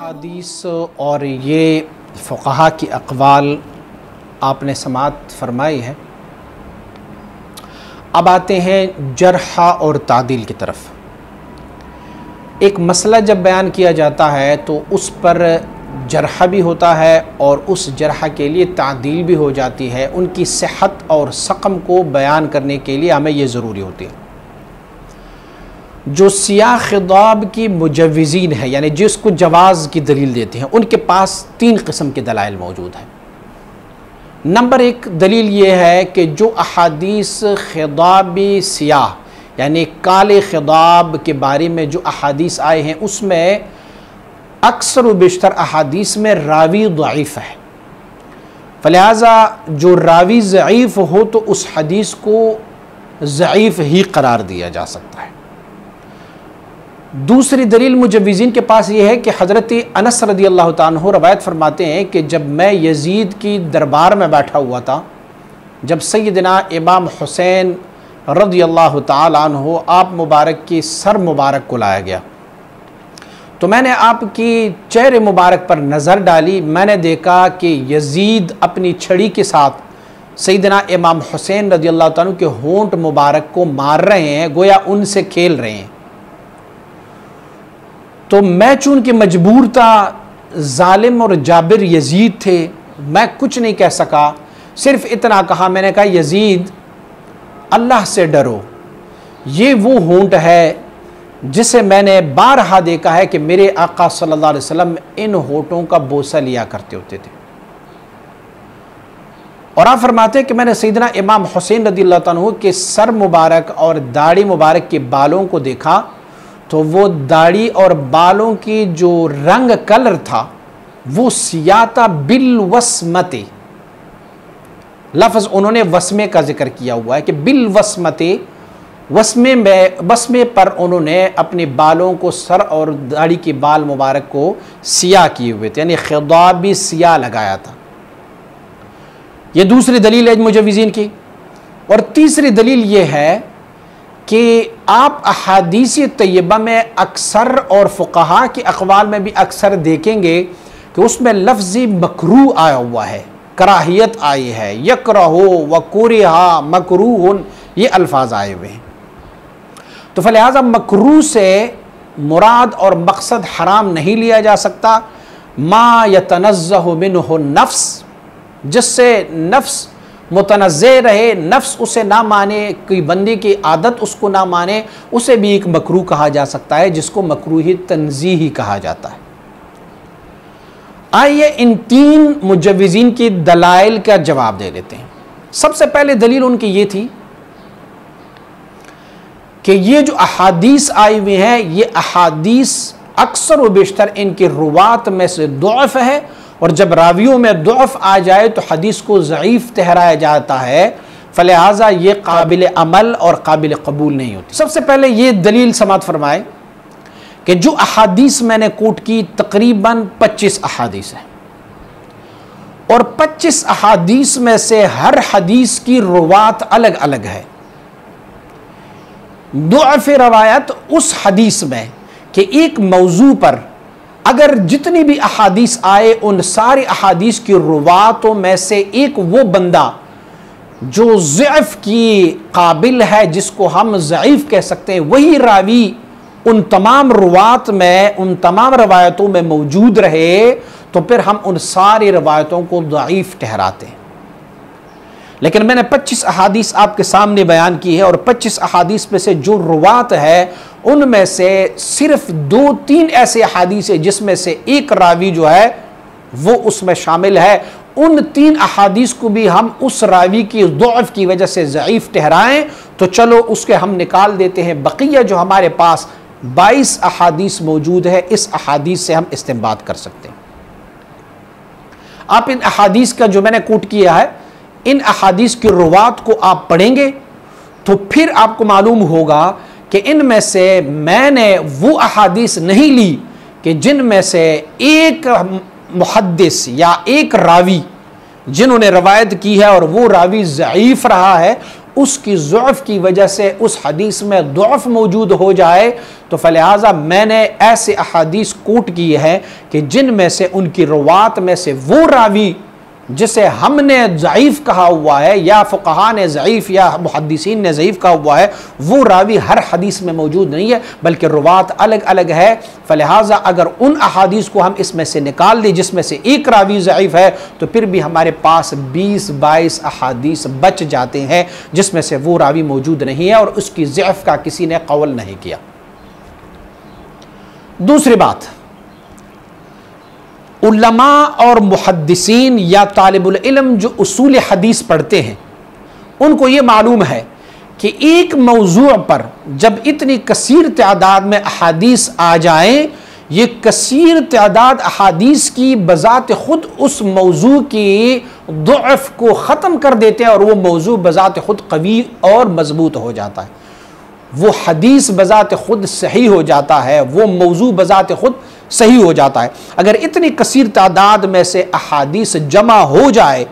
हदीस और ये फ़ुक़हा की अकवाल आपने समात फरमाई है। अब आते हैं जरहा और तादिल की तरफ़। एक मसला जब बयान किया जाता है तो उस पर जरहा भी होता है और उस जरहा के लिए तादील भी हो जाती है। उनकी सेहत और सकम को बयान करने के लिए हमें ये ज़रूरी होती है। जो सिया खिताब की मुजवज़ीन है, यानी जिसको जवाज़ की दलील देते हैं, उनके पास तीन किस्म के दलाइल मौजूद हैं। नंबर एक दलील ये है कि जो अहादीस खिताबी सियाह, यानी काले खिताब के बारे में जो अहादीस आए हैं, उसमें अक्सर बेशतर अहादीस में रावी ज़ीफ़ है। फलिहाजा जो रावी ज़ीफ़ हो तो उस हदीस को ज़ीफ़ ही करार दिया जा सकता है। दूसरी दलील मुजविज़िन के पास ये है कि हज़रत अनस रदी अल्लाह तु रवायत फरमाते हैं कि जब मैं यजीद की दरबार में बैठा हुआ था, जब सैदना इमाम हुसैन रदी अल्लाह तहो आप मुबारक की सर मुबारक को लाया गया। तो मैंने आपकी चेहरे मुबारक पर नज़र डाली, मैंने देखा कि यजीद अपनी छड़ी के साथ सईदना इमाम हुसैन रदी अल्लाह तु के होंठ मुबारक को मार रहे हैं, गोया उनसे खेल रहे हैं। तो मैं चूँकि मजबूर था ालिम और जाबिर यजीद थे, मैं कुछ नहीं कह सका। सिर्फ़ इतना कहा, मैंने कहा, यजीद, अल्लाह से डरो। ये वो होंठ है जिसे मैंने बारहा देखा है कि मेरे आका सल्लल्लाहु अलैहि वसल्लम इन होठों का बोसा लिया करते होते थे। और आप फरमाते हैं कि मैंने सईदना इमाम हुसैन रदी के सर मुबारक और दाढ़ी मुबारक के बालों को देखा तो वो दाढ़ी और बालों की जो रंग कलर था, वो सियाता बिल वसमते। लफ्ज़ उन्होंने वसमे का ज़िक्र किया हुआ है कि बिल वसमते, वसमे में, वसमे पर उन्होंने अपने बालों को सर और दाढ़ी के बाल मुबारक को सिया किए हुए थे, यानी खिदाबी सिया लगाया था। ये दूसरी दलील है मुजविज़ीन की। और तीसरी दलील ये है कि आप अहादीस तयबा में अक्सर और फ़ुकहा के अकवाल में भी अक्सर देखेंगे कि उसमें लफ्ज़ मकरू आया हुआ है, कराहियत आई है, यकरहो वकुरहा मकरू ये अल्फाज आए हुए हैं। तो फलिहाजा मकरू से मुराद और मकसद हराम नहीं लिया जा सकता। माँ यतनज़ मिन हो नफ्स, जिससे नफ्स मुतनज़ रहे, नफ्स उसे ना माने, कोई बंदी की आदत उसको ना माने, उसे भी एक मकरू कहा जा सकता है, जिसको मकरू ही तनजी ही कहा जाता है। आइए इन तीन मुजवज़ीन की दलाइल का जवाब दे देते हैं। सबसे पहले दलील उनकी ये थी कि ये जो अहादीस आई हुई हैं, ये अहादीस अक्सर व बेशतर इनके रुवात में से दुआफ है और जब रावियों में दुआफ आ जाए तो हदीस को ज़यीफ़ ठहराया जाता है, फलिहाजा ये काबिल अमल और काबिल कबूल नहीं होती। सबसे पहले ये दलील समात फरमाए कि जो अहादीस मैंने कोट की तकरीबन 25 अहादीस है। और 25 अहादीस में से हर हदीस की रुवात अलग अलग है। दुआफ रवायत उस हदीस में कि एक मौजू पर अगर जितनी भी अहादीस आए, उन सारी अहादीस की रुवातों में से एक वो बंदा जो ज़ैफ़ की काबिल है, जिसको हम ज़ैफ़ कह सकते हैं, वही रावी उन तमाम रुवात में, उन तमाम रवायतों में मौजूद रहे तो फिर हम उन सारी रवायतों को ज़यीफ़ ठहराते हैं। लेकिन मैंने 25 अहादीस आपके सामने बयान की है और 25 अहादीस में से जो रुवात है, उनमें से सिर्फ़ दो तीन ऐसे अहादीस है जिसमें से एक रावी जो है, वो उसमें शामिल है। उन तीन अहादीस को भी हम उस रावी की दौफ की वजह से ज़यीफ़ ठहराएँ। तो चलो उसके हम निकाल देते हैं। बकिया जो हमारे पास 22 अहादीस मौजूद है, इस अहादीस से हम इस्तेमाल कर सकते हैं। आप इन अहादीस का जो मैंने कोट किया है इन अहादीस की रुवात को आप पढ़ेंगे तो फिर आपको मालूम होगा कि इनमें से मैंने वो अहादीस नहीं ली कि जिनमें से एक मुहदस या एक रावी जिन्होंने रवायत की है और वो रावी ज़यीफ़ रहा है, उसकी ज़ुफ़ की वजह से उस हदीस में ज़ुफ़ मौजूद हो जाए तो फलिहाजा मैंने ऐसे अहादीस कोट की है कि जिनमें से उनकी रवात में से वो रावी जिसे हमने ज़यीफ़ कहा हुआ है, या फ़ुकहा ने ज़यीफ़ या मुहदसिन ने ज़यीफ़ कहा हुआ है, वो रावी हर हदीस में मौजूद नहीं है, बल्कि रुवात अलग अलग है। फलिहाजा, अगर उन अहादीस को हम इसमें से निकाल दें, जिसमें से एक रावी ज़यीफ़ है तो फिर भी हमारे पास बीस बाईस अहादीस बच जाते हैं, जिसमें से वो रावी मौजूद नहीं है, और उसकी ज़ैफ़ का किसी ने कौल नहीं किया। दूसरी बात उलमा और मुहदसिन या तालब जो उसूल हदीस पढ़ते हैं, उनको ये मालूम है कि एक मौजू पर जब इतनी कसीर तादाद में अहादीस आ जाएँ, ये कसीर तादाद अहादीस की बज़ात ख़ुद उस मौजू की दुफ़ को ख़त्म कर देते हैं और वो मौजू बज़ात ख़ुद कवी और मज़बूत हो जाता है। वो हदीस बज़ात ख़ुद सही हो जाता है, वो मौजू बज़ात ख़ुद सही हो जाता है। अगर इतनी कसीर तादाद में से अहादीस जमा हो जाए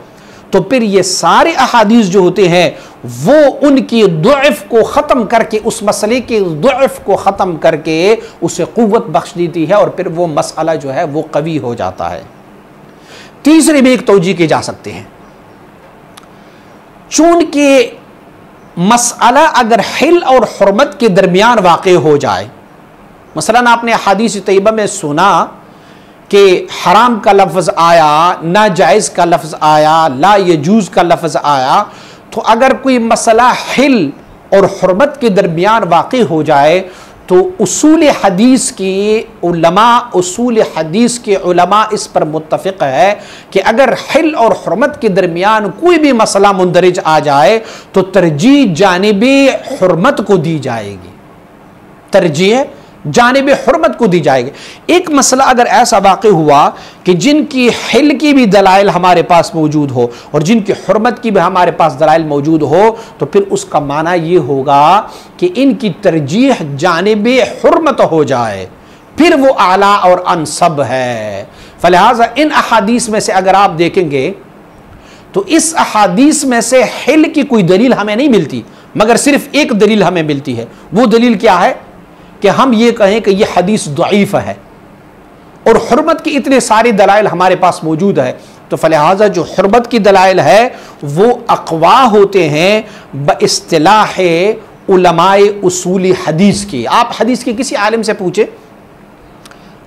तो फिर ये सारे अहादीस जो होते हैं, वो उनकी दुआफ को ख़त्म करके, उस मसले के दुआफ को ख़त्म करके उसे क़ुत बख्श देती है और फिर वो मसला जो है, वो कवी हो जाता है। तीसरे भी एक तोजी के जा सकते हैं। चून के मसला अगर हिल और हरमत के दरमियान वाक़ हो जाए मसलन आपने हदीस तयबा में सुना कि हराम का लफ्ज़ आया ना जायज़ का लफ्ज़ आया, ला यजूज़ का लफ्ज़ आया तो अगर कोई मसला हिल और हरमत के दरमियान वाक़ हो जाए तो उसूल हदीस की उलमा, उसूल हदीस के उलमा इस पर मुतफ़ है कि अगर हिल और हरमत के दरमियान कोई भी मसला मंदरज आ जाए तो तरजीह जानब हरमत को दी जाएगी। तरजीह जानब हरमत को दी जाएगी। एक मसला अगर ऐसा वाक़ हुआ कि जिनकी हिल की भी दलाइल हमारे पास मौजूद हो और जिनकी हरमत की भी हमारे पास दलाइल मौजूद हो तो फिर उसका माना ये होगा कि इनकी तरजीह जानब हरमत हो जाए। फिर वो आला और अनसब है। फलिहाजा इन अहादीस में से अगर आप देखेंगे तो इस अहादीस में से हिल की कोई दलील हमें नहीं मिलती, मगर सिर्फ़ एक दलील हमें मिलती है। वो दलील क्या है? कि हम ये कहें कि यह हदीस दईफ़ है। और हरमत की इतने सारे दलाइल हमारे पास मौजूद है। तो फलिहाजा जो हरमत की दलाइल है, वो अकवा होते हैं ब असलाह उलमाए उसूल हदीस की। आप हदीस के किसी आलिम से पूछे,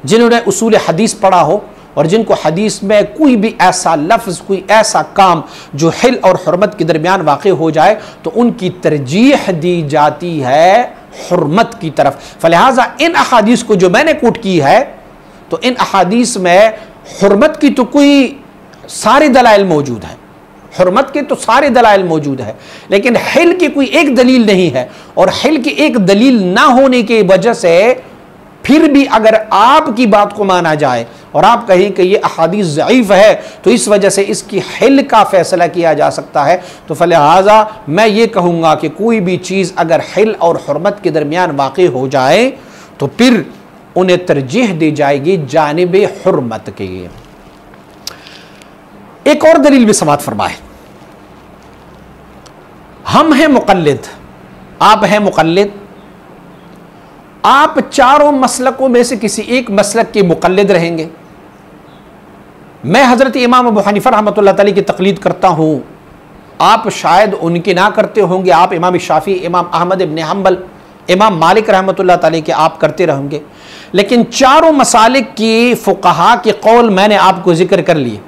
जिन्होंने उसूल हदीस पढ़ा हो और जिनको हदीस में कोई भी ऐसा लफ्ज़, कोई ऐसा काम जो हिल और हरमत के दरमियान वाक़ हो जाए तो उनकी तरजीह दी जाती है हरमत की तरफ़। फलिहाजा इन अहादीस को जो मैंने कोट की है तो इन अहादीस में हरमत की तो कोई सारे दलाइल मौजूद हैं। हरमत के तो सारे दलाइल मौजूद है, लेकिन हिल की कोई एक दलील नहीं है। और हिल की एक दलील ना होने की वजह से फिर भी अगर आपकी बात को माना जाए और आप कहें कि ये अहादीस ज़यीफ़ है तो इस वजह से इसकी हिल का फ़ैसला किया जा सकता है। तो फलिहाजा मैं ये कहूँगा कि कोई भी चीज़ अगर हिल और हरमत के दरमियान वाक़ हो जाए तो फिर उन्हें तरजीह दी जाएगी जानब हरमत के लिए। एक और दलील भी समात फरमाए। हम हैं मुकलद आप हैं मुकलद आप चारों मसलकों में से किसी एक मसलक के मुकलद रहेंगे। मैं हज़रत इमाम अबू हनीफ़ा रहमत की तकलीद करता हूँ। आप शायद उनकी ना करते होंगे। आप इमाम शाफ़ी, इमाम अहमद इबन हम्बल, इमाम मालिक रहमत ला के आप करते रहेंगे। लेकिन चारों मसालिक की फ़ुकहा के कौल मैंने आपको ज़िक्र कर लिए।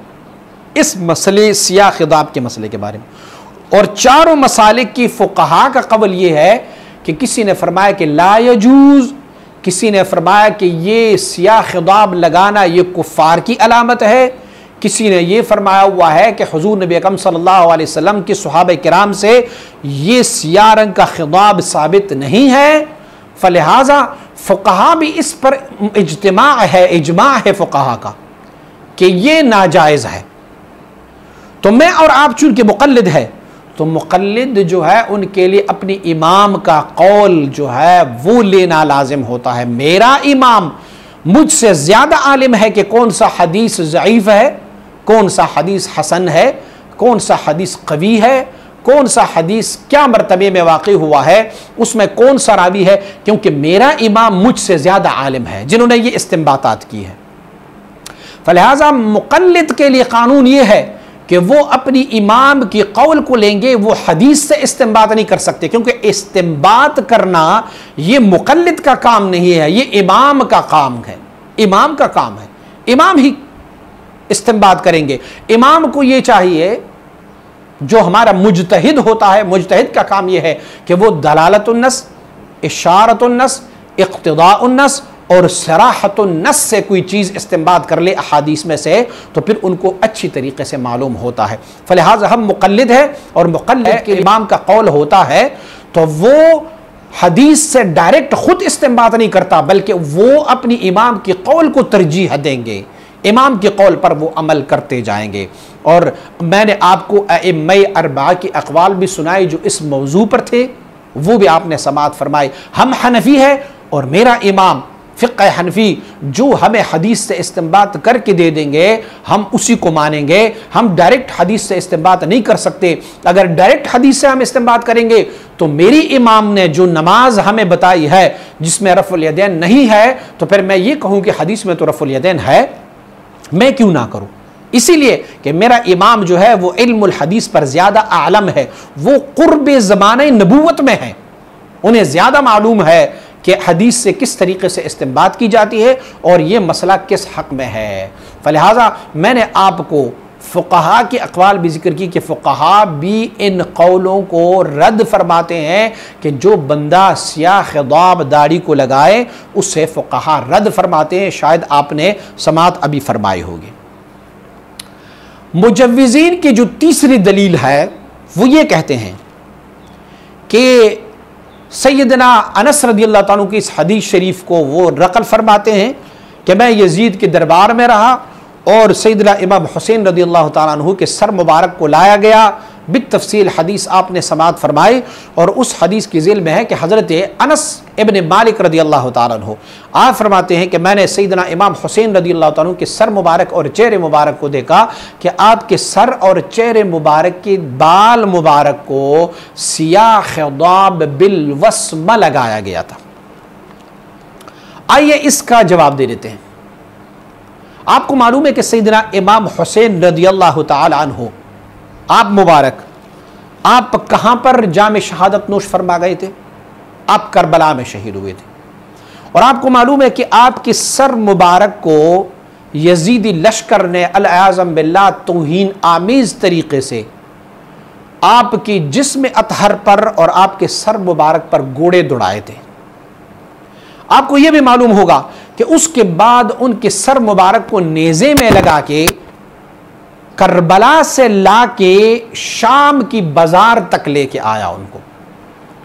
इस मसले सिया खिदाब के मसले के बारे में। और चारों मसालिक की फ़ुकहा का कबल ये है कि किसी ने फरमाया कि लाजूज़ किसी ने फरमाया कि ये सिया खिदाब लगाना, ये कुफ़ार की अलामत है। किसी ने यह फरमाया हुआ है कि हजूर नबी अकम सल्लल्लाहु के सहाब कराम से ये सिया रंग का खिताब साबित नहीं है। फलिहाजा, फ़ुकहा भी इस पर इजतमा है, इजमा है फ़ुकहा का, कि ये नाजायज़ है। तो मैं और आप चूँकि मुकलद है तो मुकलद जो है, उनके लिए अपने इमाम का कौल जो है, वो लेना लाजिम होता है। मेरा इमाम मुझसे ज़्यादा आलिम है कि कौन सा हदीस ज़यीफ़ है, कौन सा हदीस हसन है, कौन सा हदीस कवी है, कौन सा हदीस क्या मरतबे में वाक़ हुआ है, उसमें कौन सा रावी है, क्योंकि मेरा इमाम मुझसे ज़्यादा आलिम है, जिन्होंने ये इस्तेमातात की है। फलिहाजा मुकलद के लिए कानून ये है कि वो अपनी इमाम की कौल को लेंगे, वो हदीस से इस्तेमाल नहीं कर सकते, क्योंकि इस्तेमाल करना ये मुकलद का काम नहीं है, ये इमाम का काम है, इमाम का काम है, इमाम ही इस्तेमाल करेंगे। इमाम को ये चाहिए, जो हमारा मुजतहिद होता है, मुजतहिद का काम यह है कि वो दलालतुलनस इशारतुलनस इक़्तदाउन्नस और सराहत नस से कोई चीज़ इस्तेमाल कर ले अहादीस में से तो फिर उनको अच्छी तरीके से मालूम होता है। फलिहाज हम मुकलद है और मुकलद के इमाम का कौल होता है तो वो हदीस से डायरेक्ट खुद इस्तेमाल नहीं करता बल्कि वो अपनी इमाम की कौल को तरजीह देंगे। इमाम के कौल पर वो अमल करते जाएँगे। और मैंने आपको मई अरबा के अकवाल भी सुनाए जो इस मौजू पर थे वो भी आपने समात फरमाई हम हनफी है और मेरा इमाम फ़िक हनफी, जो हमें हदीस से इस्तेमाल करके दे देंगे, हम उसी को मानेंगे। हम डायरेक्ट हदीस से इस्तेमाल नहीं कर सकते। अगर डायरेक्ट हदीस से हम इस्तेमाल करेंगे तो मेरी इमाम ने जो नमाज़ हमें बताई है, जिसमें रफ़ुलदैन नहीं है तो फिर मैं ये कहूँ कि हदीस में तो रफ़ुलदैन है। मैं क्यों ना करूँ? इसीलिए कि मेरा इमाम जो है, वो इल्मुल हदीस पर ज़्यादा आलम है। वो कुर्ब ज़मान नबूवत में है। उन्हें ज़्यादा मालूम है कि हदीस से किस तरीके से इस्तेमाल की जाती है और ये मसला किस हक में है। फलिहाजा, मैंने आपको फ़ुकहा के अकवाल भी ज़िक्र की कि फ़ुकहा भी इन कौलों को रद्द फरमाते हैं कि जो बंदा सियाह खिदाब दाढ़ी को लगाए उससे फ़ुकहा रद्द फरमाते हैं। शायद आपने समात अभी फरमाई होगी। मुजवज़ीन की जो तीसरी दलील है, वो ये कहते हैं कि सैदना अनस रदी अल्लाह तु की इस हदीस शरीफ को वो रकल फरमाते हैं कि मैं यजीद के दरबार में रहा और सैदना इमाम हुसैन रदी अल्लाह तु के सर मुबारक को लाया गया बित तफसील हदीस आपने समात फरमाई और उस हदीस की जेल में है कि हज़रत अनस इबन मालिक रदी अल्लाह तु आप फरमाते हैं कि मैंने सईदना इमाम हुसैन रदी अल्लाह तु के सर मुबारक और चेहरे मुबारक को देखा कि आपके सर और चेहरे मुबारक के बाल मुबारक को सिया खिदाब बिलवस्म लगाया गया था। आइए इसका जवाब दे देते हैं। आपको मालूम है कि सईदना इमाम हुसैन रदी अल्लाह तु आप मुबारक। आप कहाँ पर जाम शहादत नोश फरमा गए थे? आप करबला में शहीद हुए थे। और आपको मालूम है कि आपके सर मुबारक को यजीदी लश्कर ने अलआज़म बिल्ला तोहन आमीज़ तरीके से आपकी जिसम अतहर पर और आपके सर मुबारक पर गोड़े दौड़ाए थे। आपको यह भी मालूम होगा कि उसके बाद उनके सर मुबारक को नेज़े में लगा के करबला से ला के शाम की बाज़ार तक लेके आया उनको।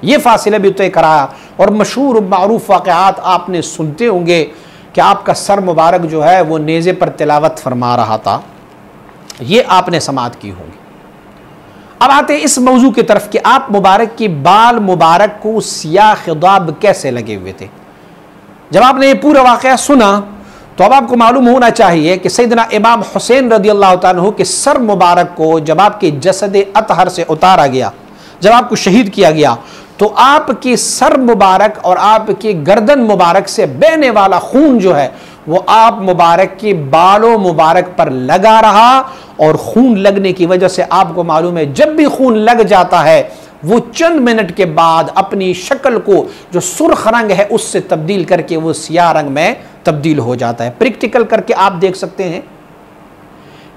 ये फासिले भी तय कराया। और मशहूर मरूफ वाक़ात आपने सुनते होंगे कि आपका सर मुबारक जो है वो नेज़े पर तिलावत फरमा रहा था। ये आपने समात की होंगी। अब आते इस मौजू की तरफ़ कि आप मुबारक की बाल मुबारक को सिया खिदाब कैसे लगे हुए थे? जब आपने ये पूरा वाक़ सुना तो अब आपको मालूम होना चाहिए कि सैदना इमाम हुसैन रदी अल्लाह तु के सर मुबारक को जब आपके जसद अतहर से उतारा गया, जब आपको शहीद किया गया तो आपके सर मुबारक और आपके गर्दन मुबारक से बहने वाला खून जो है, वो आप मुबारक के बालों मुबारक पर लगा रहा और खून लगने की वजह से आपको मालूम है, जब भी खून लग जाता है वो चंद मिनट के बाद अपनी शक्ल को जो सुर्ख रंग है उससे तब्दील करके वो सिया रंग में तब्दील हो जाता है। प्रैक्टिकल करके आप देख सकते हैं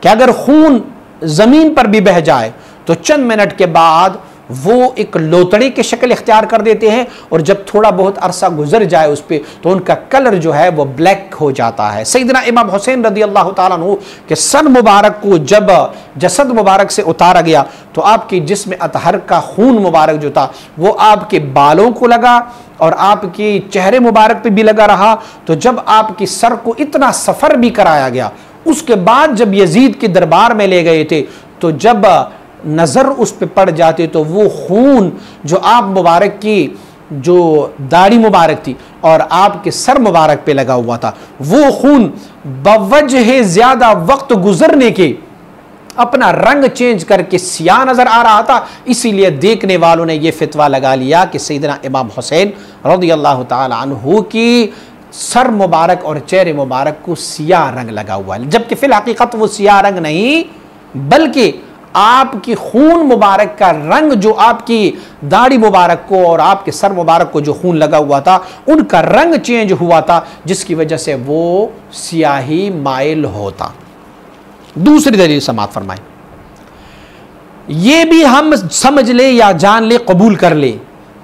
कि अगर खून ज़मीन पर भी बह जाए तो चंद मिनट के बाद वो एक लोतड़े की शक्ल इख्तियार कर देते हैं और जब थोड़ा बहुत अरसा गुजर जाए उस पर तो उनका कलर जो है वो ब्लैक हो जाता है। सही सईदना इमाम हुसैन रदी अल्लाह तु के सन मुबारक को जब जसद मुबारक से उतारा गया तो आपके जिसम अतहर का खून मुबारक जो था, वो आपके बालों को लगा और आपके चेहरे मुबारक पे भी लगा रहा। तो जब आपकी सर को इतना सफ़र भी कराया गया, उसके बाद जब यजीद के दरबार में ले गए थे तो जब नज़र उस पर पड़ जाती तो वो खून जो आप मुबारक की, जो दाढ़ी मुबारक थी और आपके सर मुबारक पे लगा हुआ था, वो खून बवजह ज़्यादा वक्त गुजरने के अपना रंग चेंज करके सिया नज़र आ रहा था। इसीलिए देखने वालों ने यह फितवा लगा लिया कि सैदना इमाम हुसैन रदी अल्लाह तु की सर मुबारक और चेहरे मुबारक को सिया रंग लगा हुआ है। जबकि फिल हकीकत वो सिया रंग नहीं, बल्कि आपकी खून मुबारक का रंग जो आपकी दाढ़ी मुबारक को और आपके सर मुबारक को जो खून लगा हुआ था, उनका रंग चेंज हुआ था, जिसकी वजह से वो सियाही माइल होता। दूसरी दलील समात फरमाए ये भी हम समझ ले या जान ले, कबूल कर ले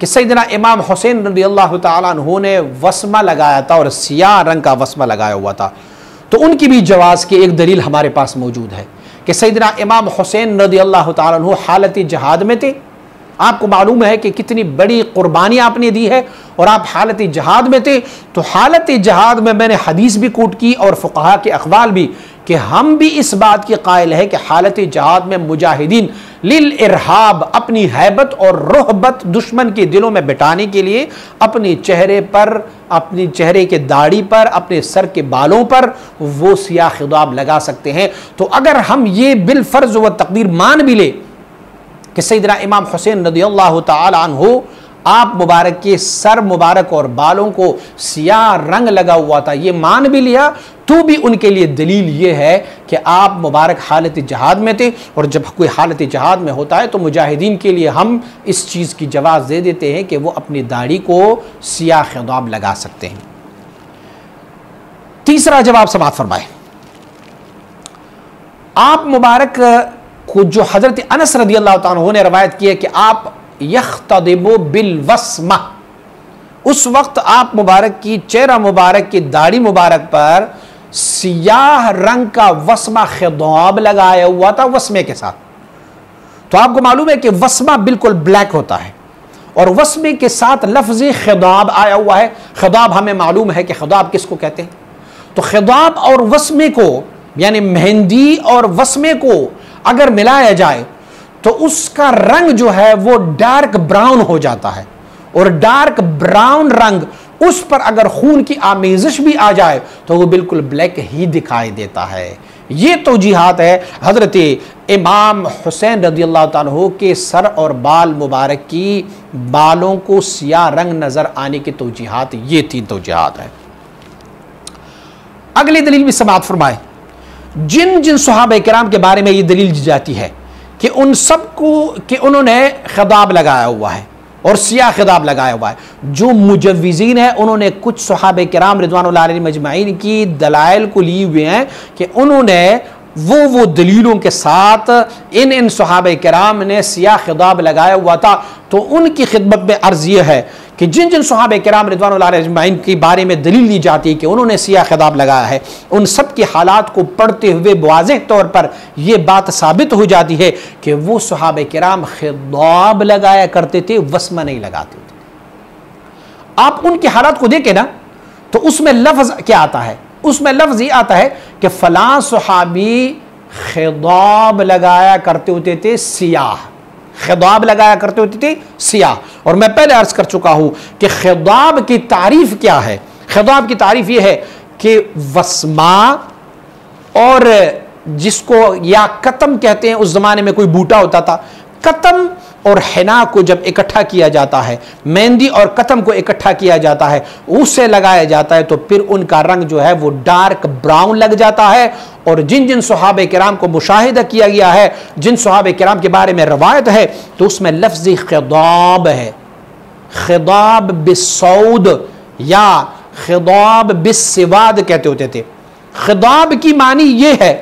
कि सही सैदना इमाम हुसैन रदी अल्लाह तु ने वसमा लगाया था और सियाह रंग का वसमा लगाया हुआ था। तो उनकी भी जवाज़ की एक दलील हमारे पास मौजूद है। कि सैदना इमाम हुसैन रदी अल्लाह तु हालत जहाद में थे। आपको मालूम है कि कितनी बड़ी कुर्बानी आपने दी है और आप हालत जहाद में थे। तो हालत जहाद में मैंने हदीस भी कोट की और फ़ुकहा के अखबाल भी कि हम भी इस बात के कायल है कि हालत जहाद में मुजाहिदीन लिल इरहाब अपनी हैबत और रोहबत दुश्मन के दिलों में बिटाने के लिए अपने चेहरे पर, अपने चेहरे के दाढ़ी पर, अपने सर के बालों पर वो सिया खिताब लगा सकते हैं। तो अगर हम ये बिलफर्ज व तकदीर मान भी ले कि सईदना इमाम हुसैन रदी अल्लाह तु आप मुबारक के सर मुबारक और बालों को सियाह रंग लगा हुआ था। ये मान भी लिया तो भी उनके लिए दलील ये है कि आप मुबारक हालत जहाद में थे और जब कोई हालत जहाद में होता है तो मुजाहिदीन के लिए हम इस चीज़ की जवाब दे देते हैं कि वो अपनी दाढ़ी को सियाह खिताब लगा सकते हैं। तीसरा जवाब समात फरमाए। आप मुबारक को जो हज़रत अनस रदी अल्लाह ने रवायत की है कि आप यख्तबो बिल वस्मा उस वक्त आप मुबारक की, चेहरा मुबारक की, दाढ़ी मुबारक पर सियाह रंग का वस्मा खिदाब लगाया हुआ था वस्मे के साथ। तो आपको मालूम है कि वस्मा बिल्कुल ब्लैक होता है और वस्मे के साथ लफ्ज खिदाब आया हुआ है। खिदाब हमें मालूम है कि खिदाब किसको कहते हैं? तो खिदाब और वस्मे को, यानी मेहंदी और वस्मे को अगर मिलाया जाए तो उसका रंग जो है वो डार्क ब्राउन हो जाता है। और डार्क ब्राउन रंग उस पर अगर खून की आमेजिश भी आ जाए तो वो बिल्कुल ब्लैक ही दिखाई देता है। ये तो जिहाद है हज़रत इमाम हुसैन रदी अल्लाह के सर और बाल मुबारक की। बालों को सिया रंग नज़र आने की तो जिहाद, ये तीन तो जिहाद है। अगली दलील भी समात फरमाए। जिन जिन सुहाब कराम के बारे में ये दलील दी जाती है कि उन सबको, कि उन्होंने खिताब लगाया हुआ है और सियाह खिताब लगाया हुआ है। जो मुजवज़ीन है, उन्होंने कुछ सहाब कराम रिजवान मजमाइन की दलाइल को लिए हुए हैं कि उन्होंने वो वो दलीलों के साथ इन इन सहाब कराम ने सिया खिताब लगाया हुआ था। तो उनकी खिदमत में अर्ज़ यह है कि जिन जिन सहाब कराम रिजवान के बारे में दलील दी जाती है कि उन्होंने सिया खिताब लगाया है, उन सब के हालात को पढ़ते हुए वाज तौर पर यह बात साबित हो जाती है कि वो सहाब कराम खिताब लगाया करते थे, वस्मा नहीं लगाते थे। आप उनके हालात को देखें ना तो उसमें लफ्ज़ क्या आता है? उसमें लफ्ज़ ये आता है कि फ़लाँ सहाबी खिताब लगाया करते होते थे सियाह। खिदाब लगाया करते होते थे सियाह। और मैं पहले अर्ज़ कर चुका हूँ कि खिदाब की तारीफ़ क्या है? खिदाब की तारीफ़ यह है कि वस्मा और जिसको या कतम कहते हैं, उस जमाने में कोई बूटा होता था कतम और हिना को जब इकट्ठा किया जाता है, मेहंदी और कतम को इकट्ठा किया जाता है उससे लगाया जाता है तो फिर उनका रंग जो है वो डार्क ब्राउन लग जाता है। और जिन जिन सुहाब कराम को मुशाहिदा किया गया है, जिन सुहाब कराम के बारे में रवायत है तो उसमें लफ्ज खिदाब है। खिदाब बिसऊद या खिदाब बिसवाद कहते होते थे। खिदाब की मानी यह है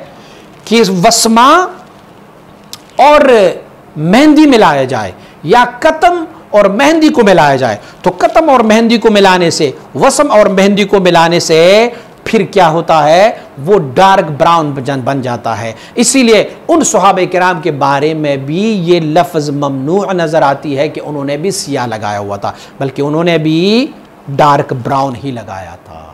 कि वसमा और मेहंदी मिलाया जाए या कतम और मेहंदी को मिलाया जाए। तो कतम और मेहंदी को मिलाने से, वसम और मेहंदी को मिलाने से फिर क्या होता है? वो डार्क ब्राउन बन जाता है। इसीलिए उन सुहाब कराम के बारे में भी ये लफ्ज़ ममनू नज़र आती है कि उन्होंने भी सिया लगाया हुआ था, बल्कि उन्होंने भी डार्क ब्राउन ही लगाया था।